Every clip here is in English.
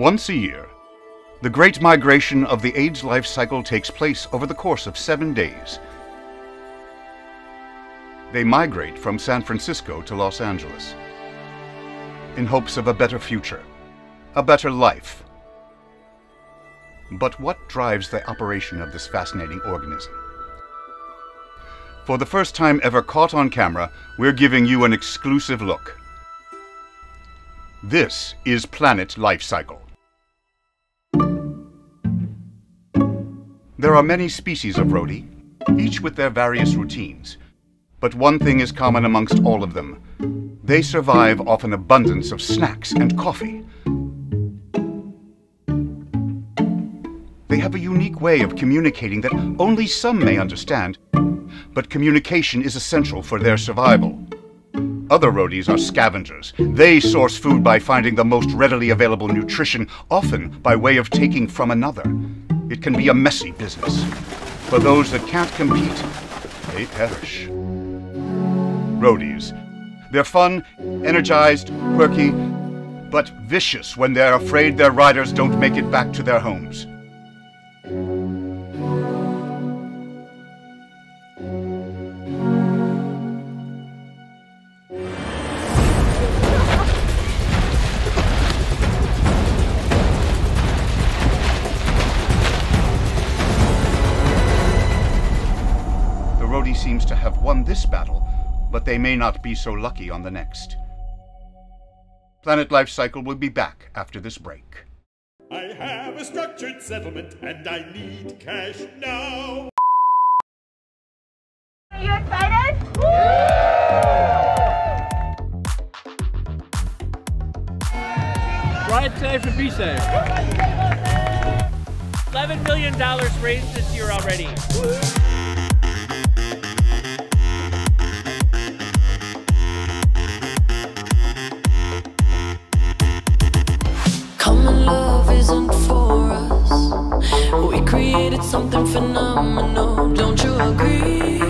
Once a year, the Great Migration of the AIDS life cycle takes place over the course of seven days. They migrate from San Francisco to Los Angeles in hopes of a better future, a better life. But what drives the operation of this fascinating organism? For the first time ever caught on camera, we're giving you an exclusive look. This is Planet Life Cycle. There are many species of roadie, each with their various routines. But one thing is common amongst all of them. They survive off an abundance of snacks and coffee. They have a unique way of communicating that only some may understand, but communication is essential for their survival. Other roadies are scavengers. They source food by finding the most readily available nutrition, often by way of taking from another. It can be a messy business. For those that can't compete, they perish. Roadies. They're fun, energized, quirky, but vicious when they're afraid their riders don't make it back to their homes. Seems to have won this battle, but they may not be so lucky on the next. Planet Life Cycle will be back after this break. I have a structured settlement and I need cash now. Are you excited? Ride safe and be safe. $11 million raised this year already. Created something phenomenal, don't you agree?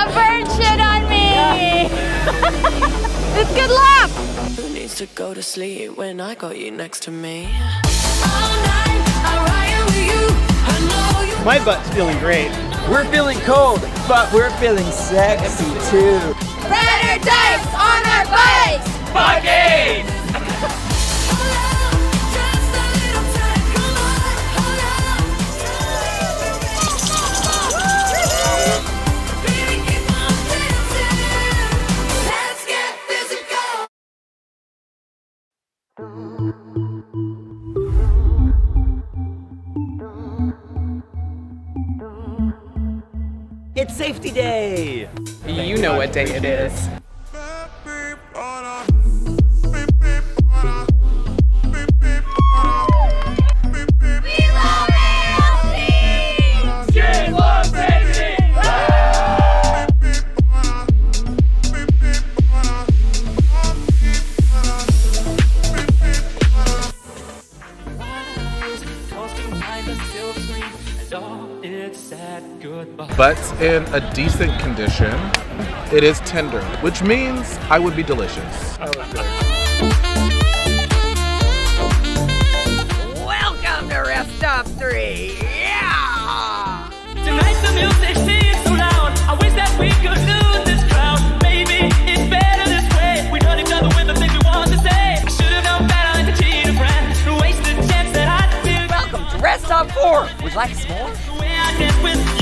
A bird shit on me! it's good luck! Who needs to go to sleep when I got you next to me? All night, I ride with you. I know you. My butt's feeling great. We're feeling cold, but we're feeling sexy too. Rider types on our bikes! Buggies! Day. You know what day it is. In a decent condition. It is tender, which means I would be delicious. Welcome to Rest Stop 3. Yeah! Tonight the music seems so loud. I wish that we could lose this crowd. Maybe it's better this way. We hurt each other with the things we want to say. I should have known better than to cheat a friend. Wasted chance that I did. Welcome to Rest Stop 4. Would you like a s'more?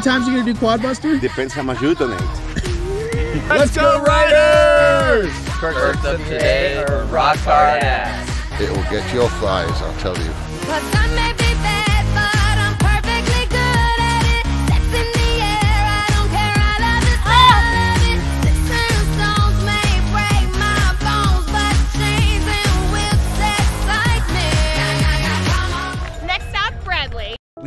Many times are you gonna do quad Quadbuster? Depends how much you donate. Let's go, Riders! First! First of today or rock hard ass. It will get your thighs, I'll tell you.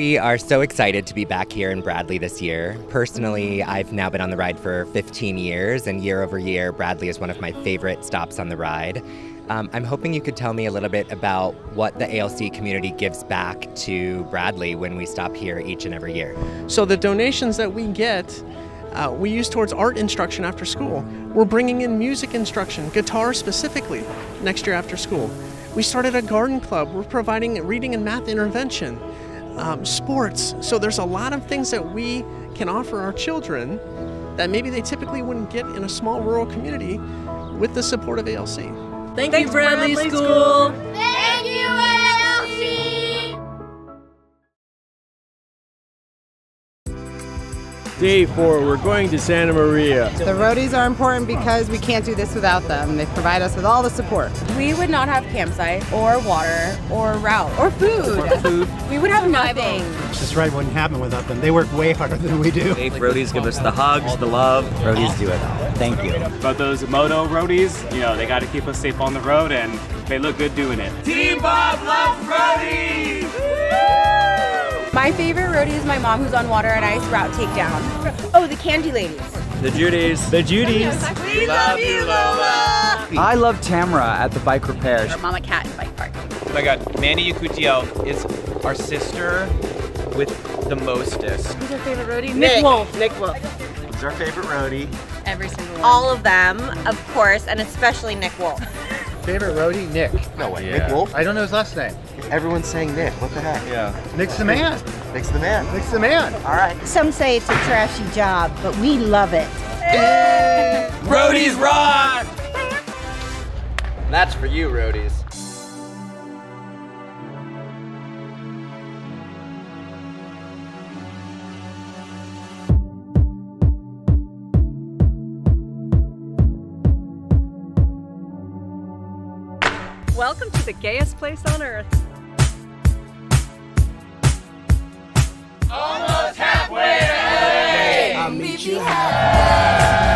We are so excited to be back here in Bradley this year. Personally, I've now been on the ride for 15 years, and year over year, Bradley is one of my favorite stops on the ride. Um, I'm hoping you could tell me a little bit about what the ALC community gives back to Bradley when we stop here each and every year. So the donations that we get, uh, we use towards art instruction after school. We're bringing in music instruction, guitar specifically, next year after school. We started a garden club. We're providing reading and math intervention, um, sports. So there's a lot of things that we can offer our children that maybe they typically wouldn't get in a small rural community with the support of ALC. Thank you, Bradley, School. Thank Day four, we're going to Santa Maria. The roadies are important because we can't do this without them. They provide us with all the support. We would not have campsite or water or route or food. Food. we would have nothing. This ride wouldn't happen without them. They work way harder than we do. Hey, roadies give us the hugs, the love. Roadies do it all. Thank you. But those moto roadies, you know, they got to keep us safe on the road and they look good doing it. Team Bob loves roadies! My favorite roadie is my mom who's on water and ice route takedown. Oh, the candy ladies. The Judies. The Judies. We love you, Lola. I love Tamara at the bike repair. Mama Cat and Bike Park. Oh my god, Manny Yakutio is our sister with the mostest. Who's our favorite roadie? Nick. Wolf. Nick Wolf. Who's our favorite roadie? Every single one. All of them, of course, and especially Nick Wolf. Favorite roadie? Nick. No way, Nick Wolf? I don't know his last name. Everyone's saying Nick. What the heck? Yeah. Nick's the man. Nick's the man. Nick's the man. All right. Some say it's a trashy job, but we love it. Roadies rock! That's for you, roadies. Welcome to the gayest place on earth. You Good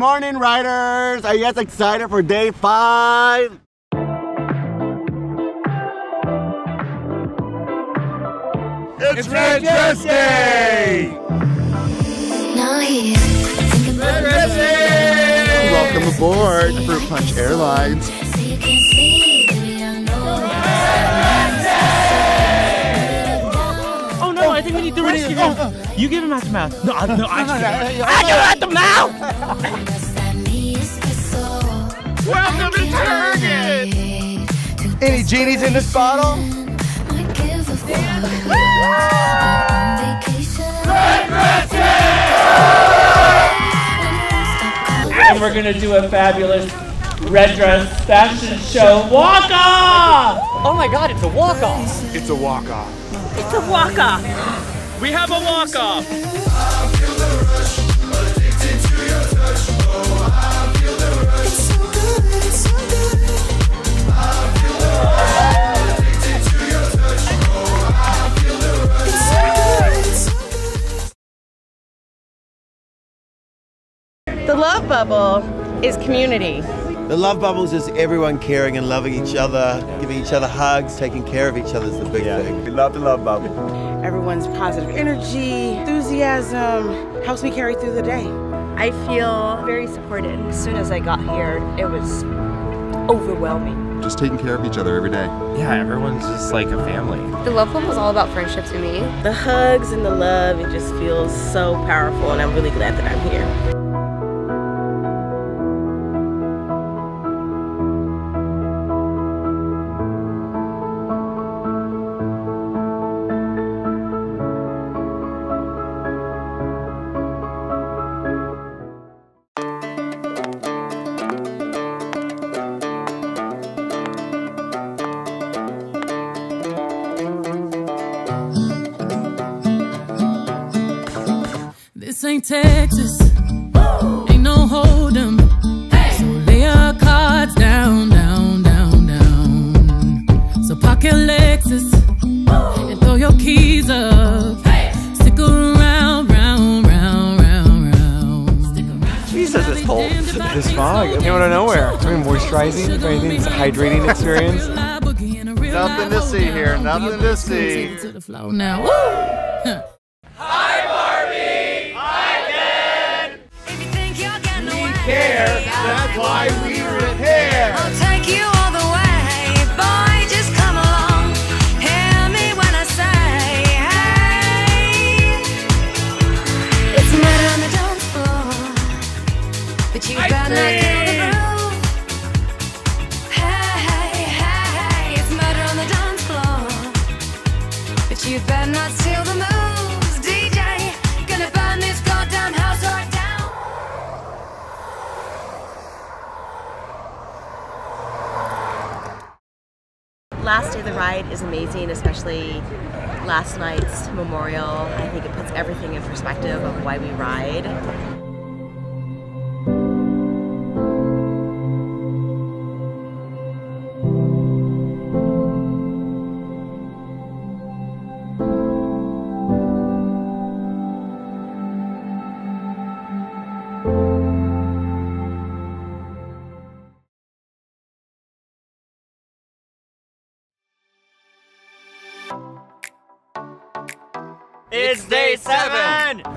morning, riders. Are you guys excited for day five? It's Red Dress Day! Red Dress Day! Welcome aboard Fruit Punch Airlines. Oh no, I think we need to rescue him. You give him at the mouth. No, I- no, I should give him. I give him at the mouth. Welcome to Target! Any genies in this bottle? And we're gonna do a fabulous red dress fashion show walk off. Oh my god, it's a walk off! It's a walk off. It's a walk off. We have a walk off. Bubble is community. The love bubble is just everyone caring and loving each other, giving each other hugs, taking care of each other is the big thing. We love the love bubble. Everyone's positive energy, enthusiasm helps me carry through the day. I feel very supported. As soon as I got here, it was overwhelming. Just taking care of each other every day. Yeah, everyone's just like a family. The love bubble is all about friendship to me. The hugs and the love, it just feels so powerful, and I'm really glad that I'm here. Texas. Ain't no hold 'em. So lay your cards down, down, down, down. So park your Lexus and throw your keys up. Hey. Stick around, round, round, round, round. Jesus, it's cold. This fog came out of nowhere. It's very moisturizing. If anything, it's a hydrating experience. Nothing to see here, nothing to see. To the floor now. Woo! Last day of the ride is amazing, especially last night's memorial. I think it puts everything in perspective of why we ride.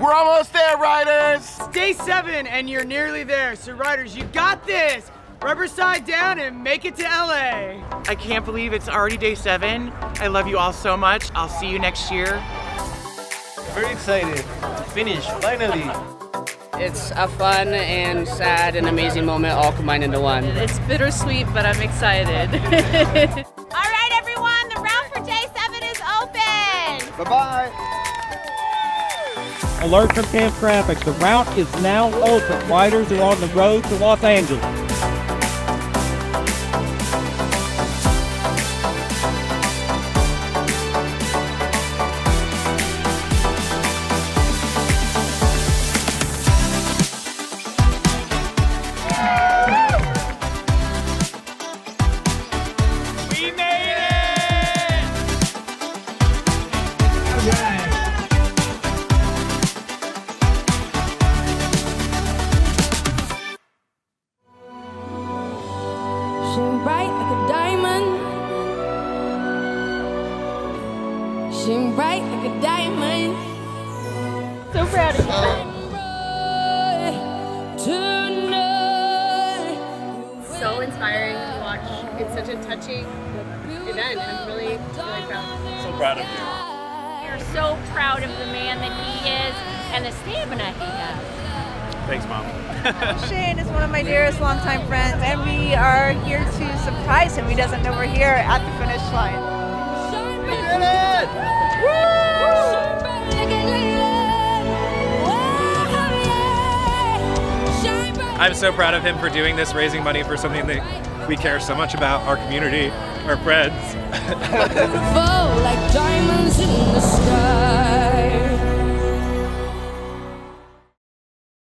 We're almost there, riders. It's day seven, and you're nearly there. So, riders, you got this. Rubber side down and make it to LA. I can't believe it's already day seven. I love you all so much. I'll see you next year. Very excited. To finish, finally. It's a fun and sad and amazing moment all combined into one. It's bittersweet, but I'm excited. All right, everyone, the route for day seven is open. Bye-bye. Alert from camp traffic. The route is now open. Riders are on the road to Los Angeles. Shine bright like a diamond. so proud of you. So inspiring to watch. It's such a touching event. I'm really, really proud. So proud of you. We are so proud of the man that he is and the stamina he has. Thanks, Mom. Shane is one of my dearest longtime friends, and we are here to surprise him. He doesn't know we're here at the finish line. We it! I'm so proud of him for doing this, raising money for something that we care so much about, our community, our friends.